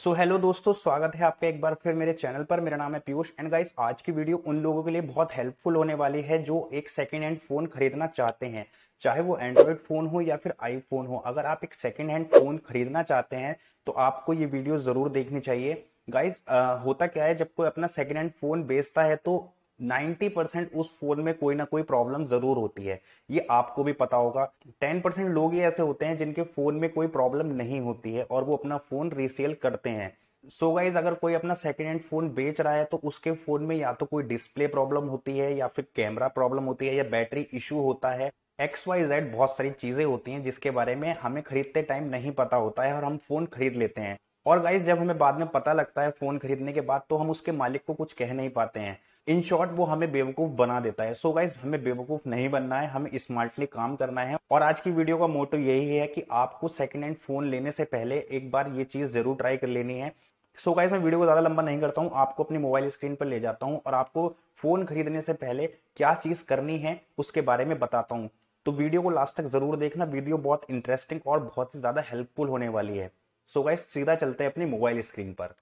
सो so, hello दोस्तों स्वागत है आपका एक बार फिर मेरे चैनल पर। मेरा नाम है पीयूष एंड गाइस आज की वीडियो उन लोगों के लिए बहुत हेल्पफुल होने वाली है जो एक सेकेंड हैंड फ़ोन खरीदना चाहते हैं। चाहे वो एंड्रॉयड फ़ोन हो या फिर आईफोन हो अगर आप एक सेकेंड हैंड फ़ोन खरीदना चाहते हैं तो आपको ये वीडियो ज़रूर देखनी चाहिए। गाइज़ होता क्या है जब कोई अपना सेकेंड हैंड फ़ोन बेचता है तो 90 परसेंट उस फ़ोन में कोई ना कोई प्रॉब्लम ज़रूर होती है। ये आपको भी पता होगा। 10 परसेंट लोग ही ऐसे होते हैं जिनके फ़ोन में कोई प्रॉब्लम नहीं होती है और वो अपना फ़ोन रीसेल करते हैं। सो so गाइज़ अगर कोई अपना सेकेंड हैंड फ़ोन बेच रहा है तो उसके फ़ोन में या तो कोई डिस्प्ले प्रॉब्लम होती है या फिर कैमरा प्रॉब्लम होती है या बैटरी इशू होता है। एक्स वाई जेड बहुत सारी चीज़ें होती हैं जिसके बारे में हमें खरीदते टाइम नहीं पता होता है और हम फ़ोन खरीद लेते हैं। और गाइज़ जब हमें बाद में पता लगता है फ़ोन खरीदने के बाद तो हम उसके मालिक को कुछ कह नहीं पाते हैं। इन शॉर्ट वो हमें बेवकूफ़ बना देता है। सो so गाइज़ हमें बेवकूफ़ नहीं बनना है, हमें स्मार्टली काम करना है। और आज की वीडियो का मोटो यही है कि आपको सेकेंड हैंड फ़ोन लेने से पहले एक बार ये चीज़ ज़रूर ट्राई कर लेनी है। सो so गाइज़ मैं वीडियो को ज़्यादा लंबा नहीं करता हूँ, आपको अपनी मोबाइल स्क्रीन पर ले जाता हूँ और आपको फ़ोन खरीदने से पहले क्या चीज़ करनी है उसके बारे में बताता हूँ। तो वीडियो को लास्ट तक ज़रूर देखना, वीडियो बहुत इंटरेस्टिंग और बहुत ही ज़्यादा हेल्पफुल होने वाली है। सो so गाइज़ सीधा चलते हैं अपनी मोबाइल स्क्रीन पर।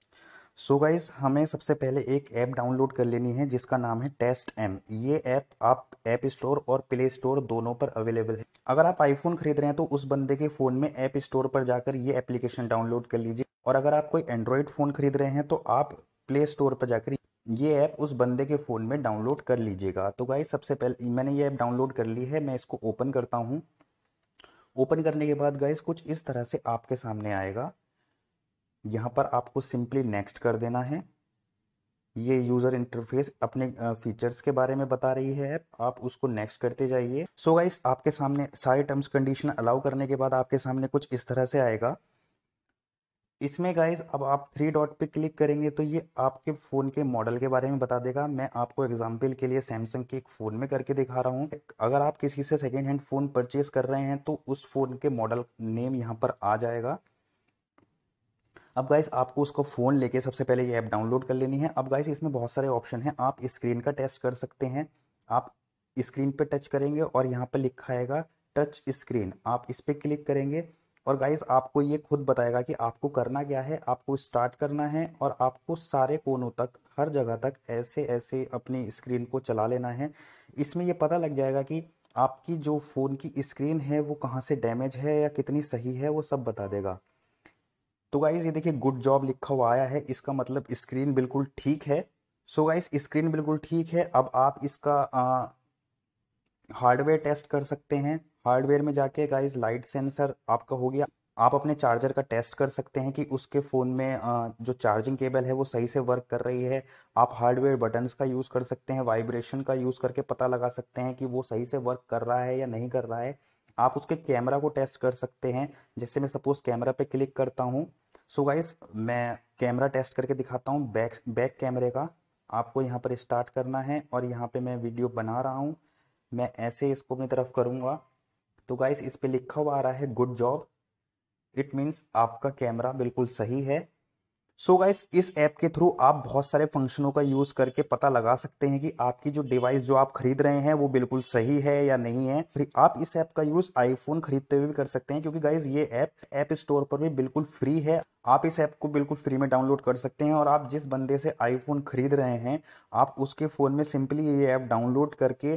सो so गाइज़ हमें सबसे पहले एक ऐप डाउनलोड कर लेनी है, जिसका नाम है टेस्ट एम ये ऐप आप ऐप स्टोर और प्ले स्टोर दोनों पर अवेलेबल है। अगर आप आईफोन खरीद रहे हैं तो उस बंदे के फ़ोन में ऐप स्टोर पर जाकर ये एप्लीकेशन डाउनलोड कर लीजिए। और अगर आप कोई एंड्रॉयड फ़ोन खरीद रहे हैं तो आप प्ले स्टोर पर जाकर ये ऐप उस बंदे के फ़ोन में डाउनलोड कर लीजिएगा। तो गाइज़ सबसे पहले मैंने ये ऐप डाउनलोड कर ली है, मैं इसको ओपन करता हूँ। ओपन करने के बाद गाइज़ कुछ इस तरह से आपके सामने आएगा। यहाँ पर आपको सिंपली नेक्स्ट कर देना है। ये यूज़र इंटरफेस अपने फीचर्स के बारे में बता रही है ऐप आप उसको नेक्स्ट करते जाइए। सो गाइस आपके सामने सारे टर्म्स कंडीशन अलाउ करने के बाद आपके सामने कुछ इस तरह से आएगा। इसमें गाइस अब आप थ्री डॉट पे क्लिक करेंगे तो ये आपके फ़ोन के मॉडल के बारे में बता देगा। मैं आपको एग्जांपल के लिए सैमसंग के एक फ़ोन में करके दिखा रहा हूँ। अगर आप किसी से सेकेंड हैंड फ़ोन परचेज कर रहे हैं तो उस फ़ोन के मॉडल नेम यहाँ पर आ जाएगा। अब गाइस आपको उसको फ़ोन लेके सबसे पहले ये ऐप डाउनलोड कर लेनी है। अब गाइस इसमें बहुत सारे ऑप्शन हैं। आप स्क्रीन का टेस्ट कर सकते हैं। आप स्क्रीन पे टच करेंगे और यहाँ पर लिखा आएगा टच स्क्रीन आप इस पर क्लिक करेंगे और गाइस आपको ये खुद बताएगा कि आपको करना क्या है। आपको स्टार्ट करना है और आपको सारे कोनों तक, हर जगह तक ऐसे ऐसे अपनी स्क्रीन को चला लेना है। इसमें ये पता लग जाएगा कि आपकी जो फ़ोन की स्क्रीन है, वो कहाँ से डैमेज है या कितनी सही है, वो सब बता देगा। तो गाइज़ ये देखिए गुड जॉब लिखा हुआ आया है। इसका मतलब स्क्रीन बिल्कुल ठीक है। सो गाइज़ स्क्रीन बिल्कुल ठीक है। अब आप इसका हार्डवेयर टेस्ट कर सकते हैं। हार्डवेयर में जाके गाइज़ लाइट सेंसर आपका हो गया। आप अपने चार्जर का टेस्ट कर सकते हैं कि उसके फ़ोन में आ, जो चार्जिंग केबल है वो सही से वर्क कर रही है। आप हार्डवेयर बटन्स का यूज़ कर सकते हैं वाइब्रेशन का यूज़ करके पता लगा सकते हैं कि वो सही से वर्क कर रहा है या नहीं कर रहा है। आप उसके कैमरा को टेस्ट कर सकते हैं, जैसे मैं सपोज़ कैमरा पे क्लिक करता हूँ। सो गाइस मैं कैमरा टेस्ट करके दिखाता हूँ बैक बैक कैमरे का। आपको यहाँ पर स्टार्ट करना है और यहाँ पे मैं वीडियो बना रहा हूँ। मैं ऐसे इसको अपनी तरफ़ करूँगा। तो गाइस इस पर लिखा हुआ आ रहा है गुड जॉब इट मीन्स आपका कैमरा बिल्कुल सही है। सो so गाइस इस ऐप के थ्रू आप बहुत सारे फंक्शनों का यूज़ करके पता लगा सकते हैं कि आपकी जो डिवाइस जो आप खरीद रहे हैं वो बिल्कुल सही है या नहीं है। फिर आप इस ऐप का यूज़ आईफोन खरीदते हुए भी कर सकते हैं क्योंकि गाइज़ ये ऐप ऐप स्टोर पर भी बिल्कुल फ्री है। आप इस ऐप को बिल्कुल फ्री में डाउनलोड कर सकते हैं और आप जिस बंदे से आईफोन खरीद रहे हैं, आप उसके फ़ोन में सिंपली ये ऐप डाउनलोड करके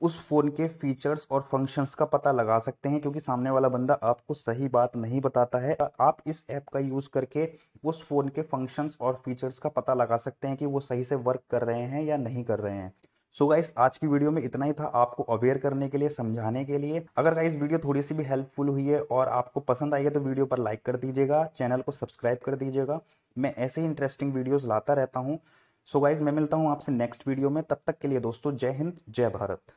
उस फ़ोन के फीचर्स और फ़ंक्शंस का पता लगा सकते हैं, क्योंकि सामने वाला बंदा आपको सही बात नहीं बताता है। आप इस ऐप का यूज़ करके उस फ़ोन के फ़ंक्शंस और फीचर्स का पता लगा सकते हैं कि वो सही से वर्क कर रहे हैं या नहीं कर रहे हैं। सो so गाइस आज की वीडियो में इतना ही था आपको अवेयर करने के लिए, समझाने के लिए। अगर गाइस वीडियो थोड़ी सी भी हेल्पफुल हुई है और आपको पसंद आई है तो वीडियो पर लाइक कर दीजिएगा चैनल को सब्सक्राइब कर दीजिएगा। मैं ऐसे ही इंटरेस्टिंग वीडियोस लाता रहता हूँ। सो so गाइज़ मैं मिलता हूँ आपसे नेक्स्ट वीडियो में, तब तक के लिए दोस्तों, जय हिंद, जय भारत।